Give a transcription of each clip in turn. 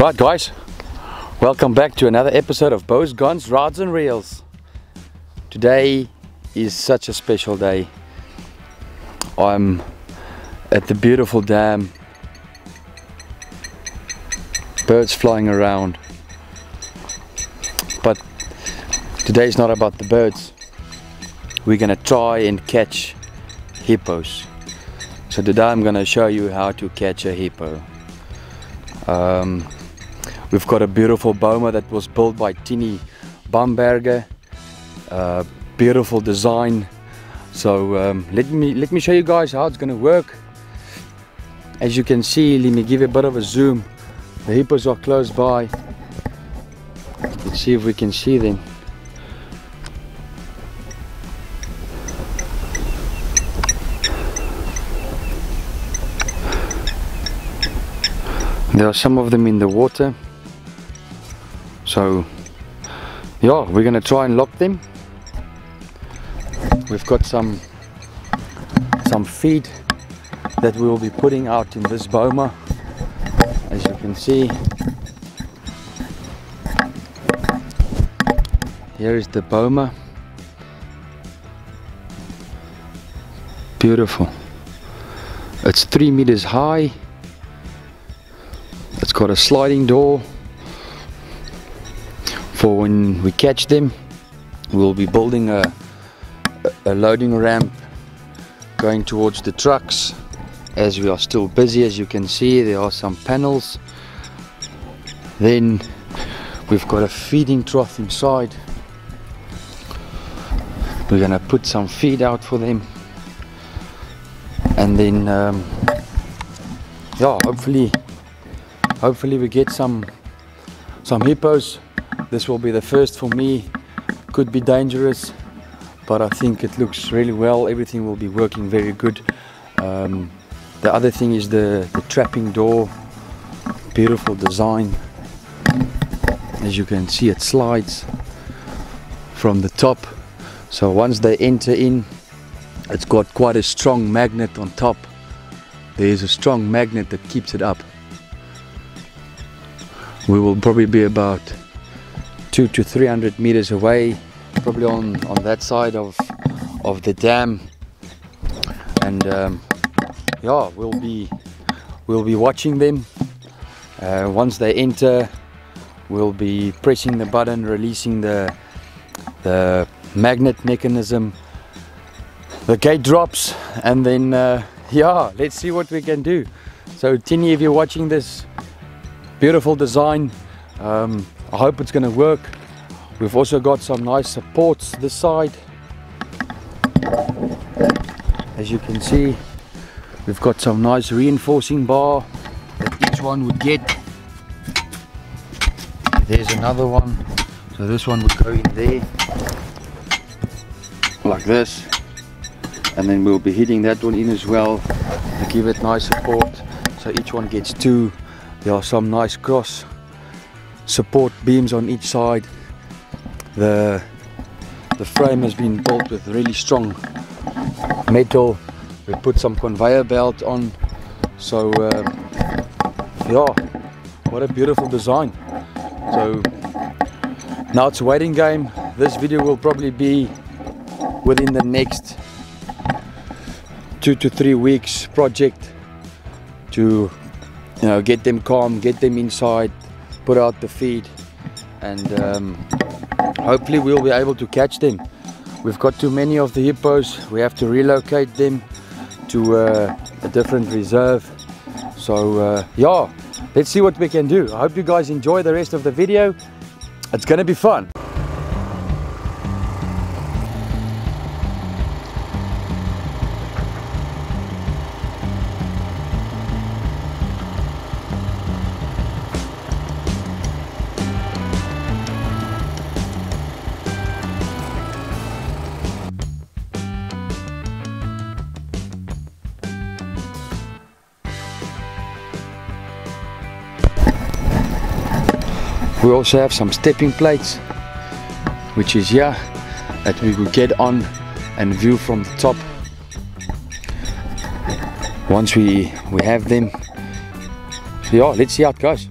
Right guys, welcome back to another episode of Bows, Guns, Rods and Reels. Today is such a special day. I'm at the beautiful dam. Birds flying around. But today is not about the birds. We're gonna try and catch hippos. So today I'm gonna show you how to catch a hippo. Um, we've got a beautiful boma that was built by Tini Bamberger. Uh, beautiful design. So um, let me let me show you guys how it's gonna work. As you can see, let me give a bit of a zoom. The hippos are close by. Let's see if we can see them. There are some of them in the water. So, yeah, we're gonna try and lock them. We've got some some feed that we will be putting out in this boma. As you can see, here is the boma. Beautiful. It's three meters high. It's got a sliding door for when we catch them. We'll be building a, a loading ramp going towards the trucks. As we are still busy as you can see there are some panels. Then we've got a feeding trough inside. We're gonna put some feed out for them. And then um, yeah hopefully hopefully we get some some hippos this will be the first for me. Could be dangerous but I think it looks really well. Everything will be working very good. Um, the other thing is the, the trapping door. Beautiful design. As you can see it slides from the top. So once they enter in it's got quite a strong magnet on top. There's a strong magnet that keeps it up. We will probably be about two to three hundred meters away probably on on that side of of the dam. And um, yeah we'll be we'll be watching them. Uh, once they enter we'll be pressing the button releasing the the magnet mechanism. The gate drops and then uh, yeah let's see what we can do. So Tini if you're watching this beautiful design. Um, I hope it's gonna work. We've also got some nice supports this side. As you can see we've got some nice reinforcing bar that each one would get. There's another one. So this one would go in there like this. And then we'll be hitting that one in as well to give it nice support. So each one gets two. There are some nice cross support beams on each side. The the frame has been built with really strong metal. We put some conveyor belt on. So uh, yeah what a beautiful design. So now it's a waiting game. This video will probably be within the next two to three weeks project to you know get them calm get them inside put out the feed. And um, hopefully we'll be able to catch them. We've got too many of the hippos. We have to relocate them to uh, a different reserve. So uh, yeah let's see what we can do. I hope you guys enjoy the rest of the video. It's gonna be fun we also have some stepping plates which is here that we will get on and view from the top. Once we we have them yeah let's see how it goes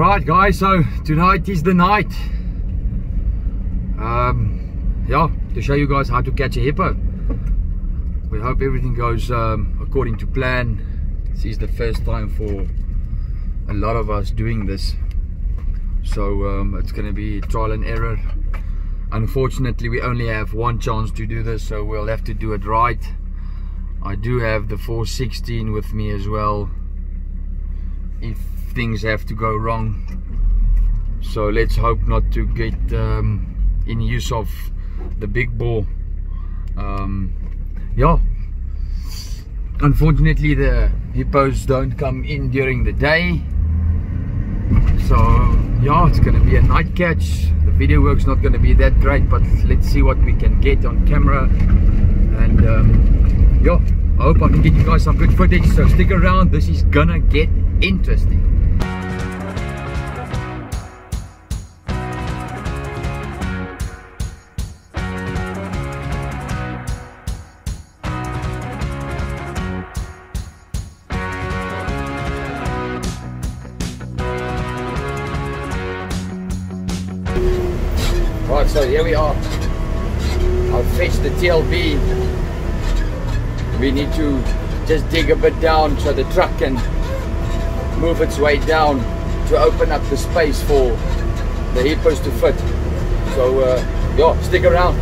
Right guys, so tonight is the night. Um, yeah, to show you guys how to catch a hippo. We hope everything goes um, according to plan. This is the first time for a lot of us doing this. So um, it's going to be trial and error. Unfortunately, we only have one chance to do this, so we'll have to do it right. I do have the 416 with me as well. If things have to go wrong. So let's hope not to get um, in use of the big ball. Um, yeah. Unfortunately the hippos don't come in during the day. So yeah it's gonna be a night catch. The video work's not gonna be that great but let's see what we can get on camera. And um, yeah I hope I can get you guys some good footage. So stick around. This is gonna get interesting Right, so here we are. I've fetched the TLB. We need to just dig a bit down so the truck can move its way down to open up the space for the hippos to fit. So, uh, yeah, stick around.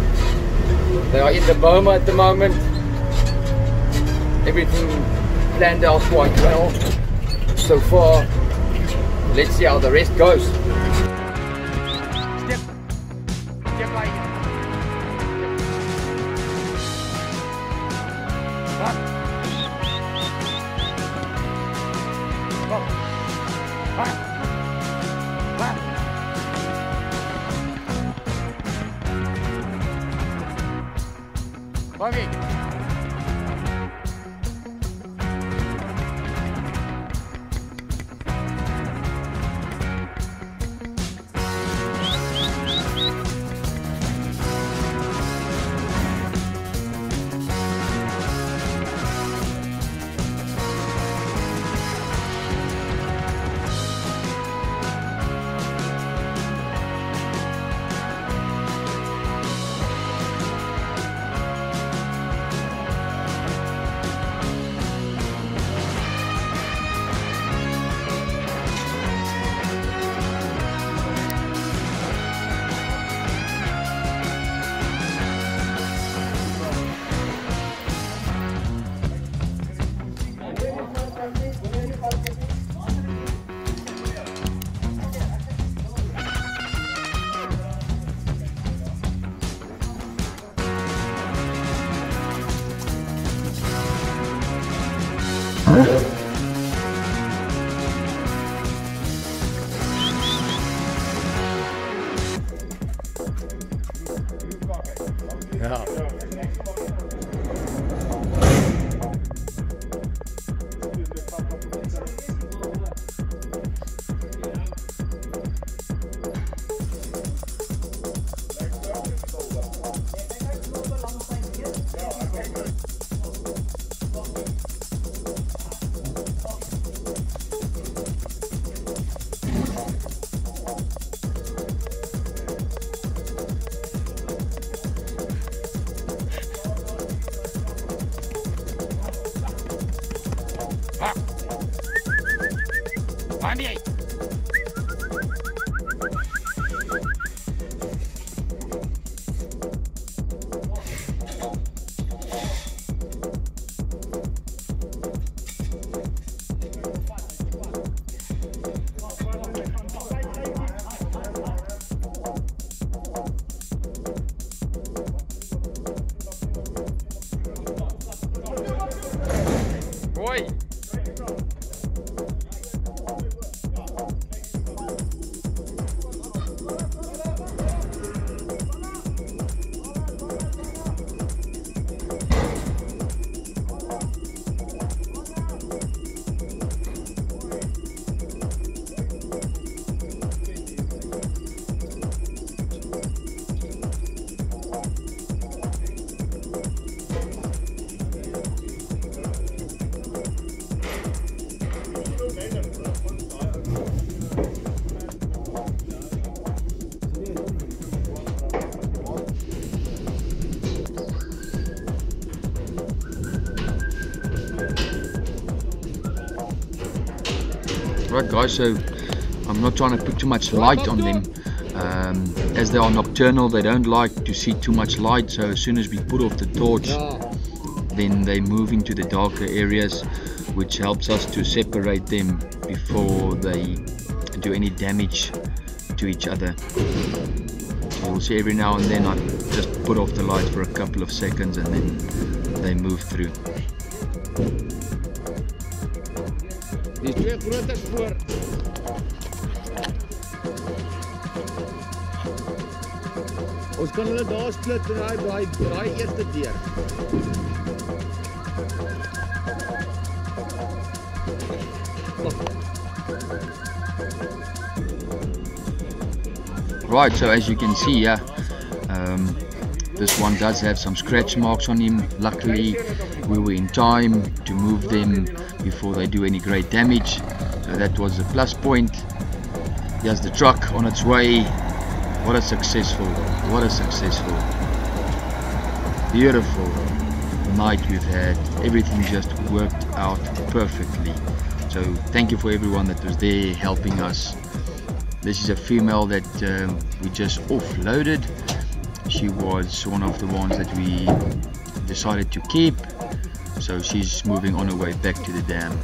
They are in the boma at the moment. Everything planned out quite well so far. Let's see how the rest goes. Right guys, so I'm not trying to put too much light on them. Um, as they are nocturnal, they don't like to see too much light, so as soon as we put off the torch, then they move into the darker areas, which helps us to separate them before they do any damage to each other. You'll see every now and then I just put off the light for a couple of seconds and then they move through. Ons kan hulle daar split daai daai daai eerste deur. Right, so as you can see yeah, um, this one does have some scratch marks on him. Luckily, we were in time to move them before they do any great damage. So that was a plus point. Here's the truck on its way. What a successful, what a successful, beautiful night we've had. Everything just worked out perfectly. So thank you for everyone that was there helping us. This is a female that um, we just offloaded. She was one of the ones that we decided to keep. So she's moving on her way back to the dam.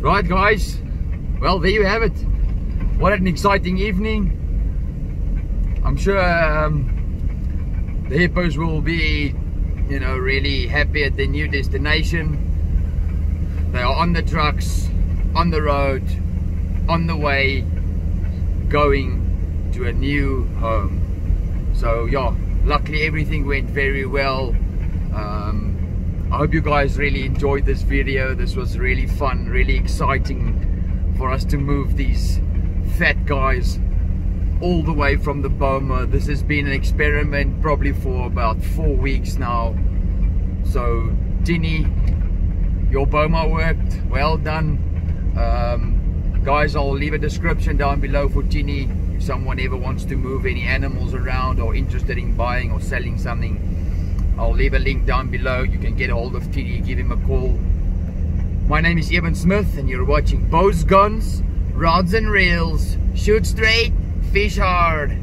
Right guys, well there you have it. What an exciting evening. I'm sure um, the hippos will be, you know, really happy at their new destination. They are on the trucks, on the road, on the way, going to a new home. So yeah, luckily everything went very well. Um, I hope you guys really enjoyed this video. This was really fun, really exciting for us to move these fat guys all the way from the Boma. This has been an experiment probably for about four weeks now. So Tini, your Boma worked, well done. Um, guys, I'll leave a description down below for Tini if someone ever wants to move any animals around or interested in buying or selling something. I'll leave a link down below. You can get a hold of Tini, give him a call. My name is Evan Smith and you're watching Bows Guns, Rods and Reels. Shoot straight, fish hard.